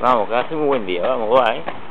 Vamos, một cái un buen día, vamos, va.